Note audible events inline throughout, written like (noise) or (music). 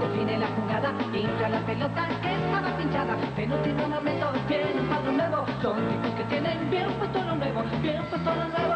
define la jugada, infla la pelota que estaba pinchada. Penúltimo momento, viene un cuadro nuevo, son tipos que tienen bien puesto lo nuevo, bien puesto lo nuevo,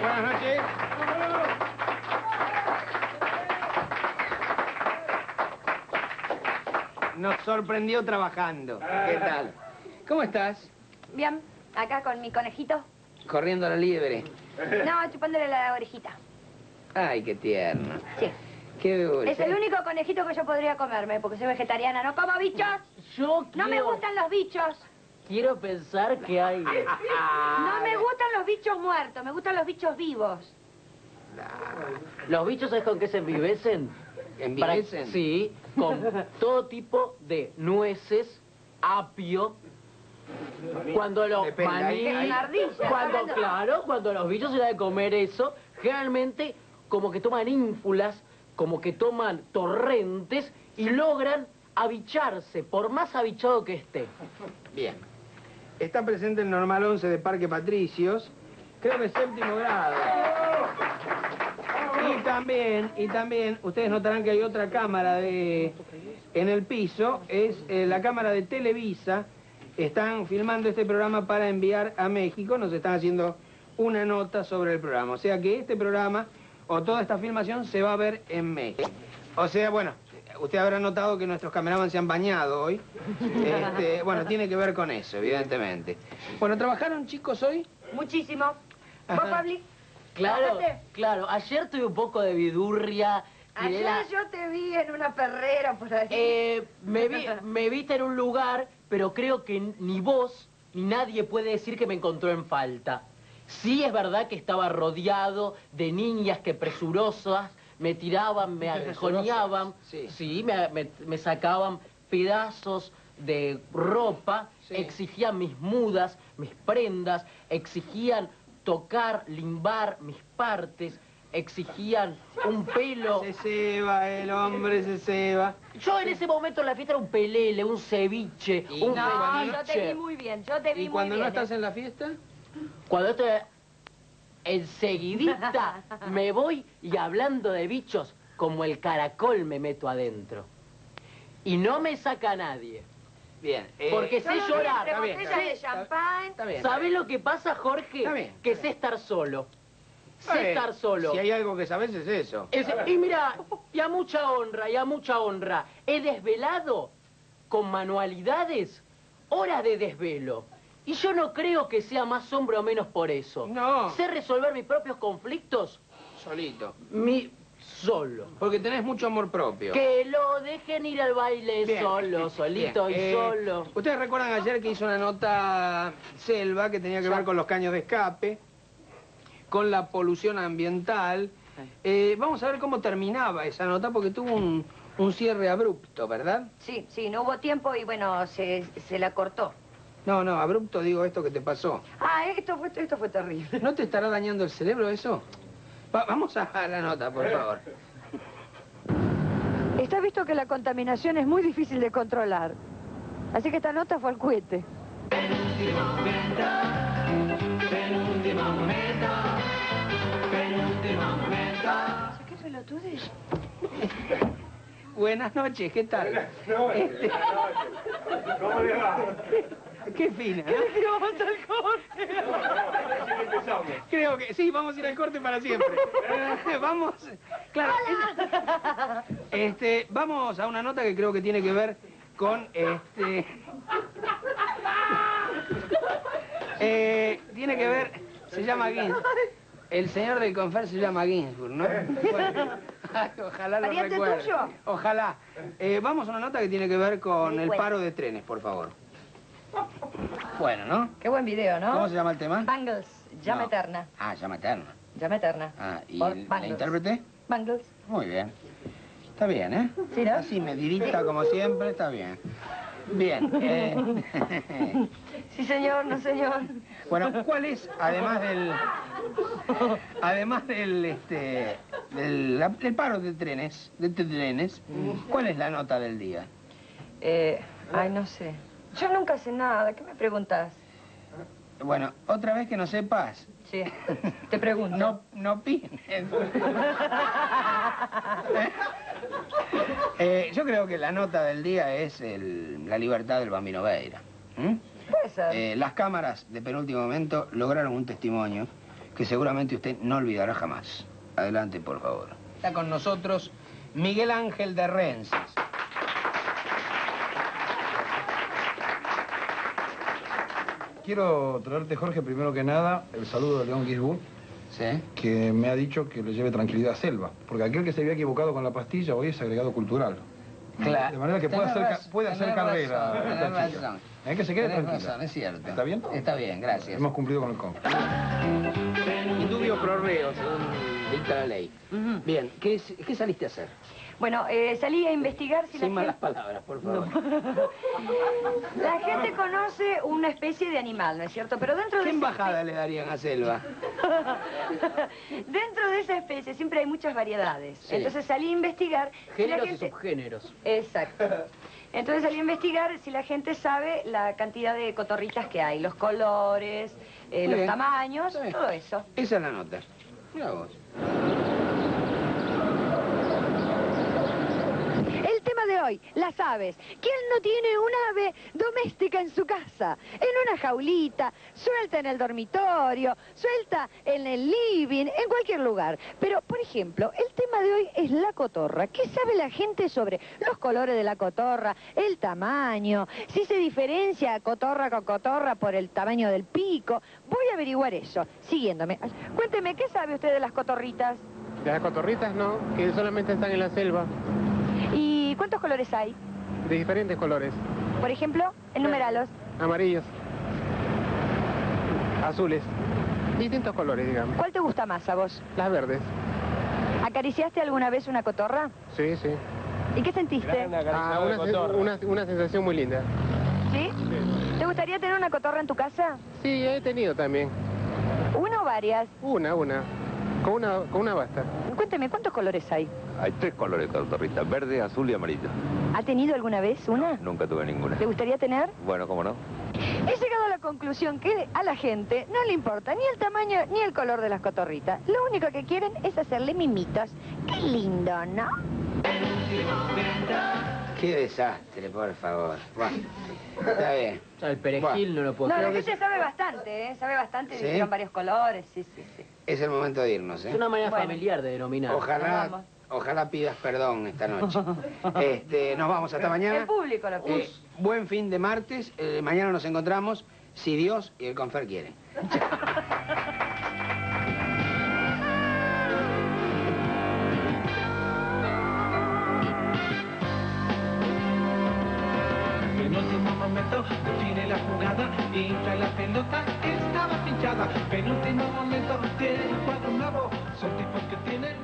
Buenas noches. Nos sorprendió trabajando. ¿Qué tal? ¿Cómo estás? Bien, acá con mi conejito. Corriendo a la liebre. No, chupándole la orejita. Ay, qué tierno. Sí. Qué dulce. Es el único conejito que yo podría comerme, porque soy vegetariana. No como bichos. Yo No me quiero- gustan los bichos. Quiero pensar que hay... No me gustan los bichos muertos, me gustan los bichos vivos. ¿Los bichos es con qué se envivecen? Para- ¿Envivecen? Sí, con todo tipo de nueces, apio. Cuando los Depende, maní... hay- hay- Cuando, claro, cuando los bichos se dan de comer eso, generalmente como que toman ínfulas, como que toman torrentes y logran avicharse, por más avichado que esté. Bien. Está presente el normal 11 de Parque Patricios. Creo que séptimo grado. Y también, y también, ustedes notarán que hay otra cámara de en el piso, es eh, la cámara de Televisa. Están filmando este programa para enviar a México, nos están haciendo una nota sobre el programa. O sea que este programa o toda esta filmación se va a ver en México. O sea, bueno, usted habrá notado que nuestros cameraman se han bañado hoy. Este, bueno, tiene que ver con eso, evidentemente. Bueno, ¿trabajaron chicos hoy? Muchísimo. ¿Vos. Pabli? Claro, ¿Trabajaste? claro. Ayer tuve un poco de vidurria. Ayer yo te vi en una perrera por ahí. Eh, me, vi, (laughs) me viste en un lugar, pero creo que ni vos ni nadie puede decir que me encontró en falta. Sí es verdad que estaba rodeado de niñas que presurosas me tiraban, me aguijoneaban, Sí. me, me- me sacaban pedazos de ropa, Sí. exigían mis mudas, mis prendas, exigían tocar, limbar mis partes, exigían un pelo. Se ceba, el hombre se ceba. Yo en ese momento en la fiesta era un pelele, un ceviche, Y un no, no, yo te vi muy bien, yo te vi ¿Y muy cuando bien. no estás eh. en la fiesta? Cuando esto enseguidita me voy y hablando de bichos, como el caracol me meto adentro. Y no me saca nadie. Bien. eh, Porque sé llorar. Está bien, está bien, está- champán. Está bien. ¿Sabés lo que pasa, Jorge? Está bien. Que sé estar solo. Sé estar solo. Si hay algo que sabes es eso. Es- y mira, y a mucha honra, y a mucha honra, he desvelado con manualidades horas de desvelo. Y yo no creo que sea más hombre o menos por eso. No. Sé resolver mis propios conflictos Solito. mi solo. Porque tenés mucho amor propio. Que lo dejen ir al baile Bien, solo, bien, solito bien. y Eh, solo. Ustedes recuerdan ayer que hizo una nota Selva que tenía que Ya. ver con los caños de escape, con la polución ambiental. Eh, vamos a ver cómo terminaba esa nota porque tuvo un, un cierre abrupto, ¿verdad? Sí, sí, no hubo tiempo y bueno, se, se la cortó. No, no, abrupto digo esto que te pasó. Ah, esto fue, esto fue terrible. ¿No te estará dañando el cerebro eso? Va- vamos a la nota, por favor. Está visto que la contaminación es muy difícil de controlar. Así que esta nota fue al cohete. Penúltimo momento, penúltimo momento, penúltimo momento. ¿Qué pelotudez? Buenas noches, ¿qué tal? Este- ¿Cómo le va? Qué fina, ¿no? Creo que sí, vamos a ir al corte para siempre. (laughs) vamos, claro. Este, vamos a una nota que creo que tiene que ver con este. (laughs) Eh, tiene que ver, se llama Ginsburg. El señor del confer se llama Ginsburg, ¿no? Bueno, (laughs) Ay, ojalá lo ¿Pariente recuerde. tuyo? Ojalá. Eh, vamos a una nota que tiene que ver con el paro de trenes, por favor. Bueno, ¿no? Qué buen video, ¿no? ¿Cómo se llama el tema? Bangles, llama No. eterna. Ah, llama eterna. Llama eterna. Ah, ¿y Por el- la intérprete? Bangles. Muy bien. Está bien, ¿eh? Sí, ¿no? Así medidita como siempre, está bien. Bien. eh, (laughs) Sí, señor, no, señor. bueno, ¿cuál es, además del... Además del, este... Del, del paro de trenes, de trenes, ¿cuál es la nota del día? Eh, ay, no sé. Yo nunca sé nada. ¿Qué me preguntas? Bueno, otra vez que no sepas, Sí, te pregunto. no, no opines. (laughs) Eh, yo creo que la nota del día es el- la libertad del Bambino Veira. ¿Mm? Puede ser. Eh, las cámaras de penúltimo momento lograron un testimonio que seguramente usted no olvidará jamás. Adelante, por favor. Está con nosotros Miguel Ángel de Renses. Quiero traerte, Jorge, primero que nada, el saludo de León Gisburg, ¿Sí? que me ha dicho que le lleve tranquilidad a Selva. Porque aquel que se había equivocado con la pastilla hoy es agregado cultural. Claro. De manera que puede hacer, ca- razón, puede hacer tenés carrera. razón, esta tenés chica. razón. Eh, Que se quede tranquila. razón, es cierto. ¿Está bien? Está bien, gracias. Hemos cumplido con el con. Indubio pro reo, según dicta la ley. Bien, ¿qué, ¿qué saliste a hacer? Bueno, eh, salí a investigar si Sin la malas gente... palabras, por favor. (laughs) La gente conoce una especie de animal, ¿no es cierto? Pero dentro ¿Qué de esa embajada le darían a Selva? (laughs) Dentro de esa especie siempre hay muchas variedades. Sí. Entonces salí a investigar si Géneros y gente... subgéneros. Exacto. Entonces salí a investigar si la gente sabe la cantidad de cotorritas que hay, los colores, eh, los bien. tamaños, todo eso. Esa es la nota. Mira vos. El tema de hoy, las aves. ¿Quién no tiene un ave doméstica en su casa? En una jaulita, suelta en el dormitorio, suelta en el living, en cualquier lugar. Pero, por ejemplo, el tema de hoy es la cotorra. ¿Qué sabe la gente sobre los colores de la cotorra, el tamaño, si se diferencia cotorra con cotorra por el tamaño del pico? Voy a averiguar eso, siguiéndome. Cuénteme, ¿qué sabe usted de las cotorritas? De las cotorritas no, que solamente están en la selva, ¿Y cuántos colores hay? de diferentes colores, Por ejemplo, enumeralos. amarillos, azules, distintos colores, digamos. ¿Cuál te gusta más a vos? Las verdes, ¿Acariciaste alguna vez una cotorra? sí, sí. ¿Y qué sentiste? Ah, una, sen- una- una sensación muy linda. ¿Sí? ¿Te gustaría tener una cotorra en tu casa? Sí, he tenido también. ¿Una o varias? Una, una. Con una, con una basta. Cuénteme, ¿cuántos colores hay? Hay tres colores de cotorrita, verde, azul y amarillo. ¿Ha tenido alguna vez una? Nunca tuve ninguna. ¿Te gustaría tener? Bueno, ¿cómo no? He llegado a la conclusión que a la gente no le importa ni el tamaño ni el color de las cotorritas. Lo único que quieren es hacerle mimitos. Qué lindo, ¿no? Qué desastre, por favor. Está bien. El perejil no lo puedo No, creer. la gente sabe bastante, ¿eh? Sabe bastante, ¿Sí? dijeron varios colores, sí, sí, sí. Es el momento de irnos, Es ¿eh? una manera Bueno. familiar de denominar. Ojalá, ojalá pidas perdón esta noche. (laughs) Este, nos vamos hasta mañana. El público lo pide. Eh, buen fin de martes. Eh, mañana nos encontramos, si Dios y el confer quieren. (laughs) pinta, la pelota estaba pinchada. Penúltimo momento tiene cuadro nuevo. Son tipos que tienen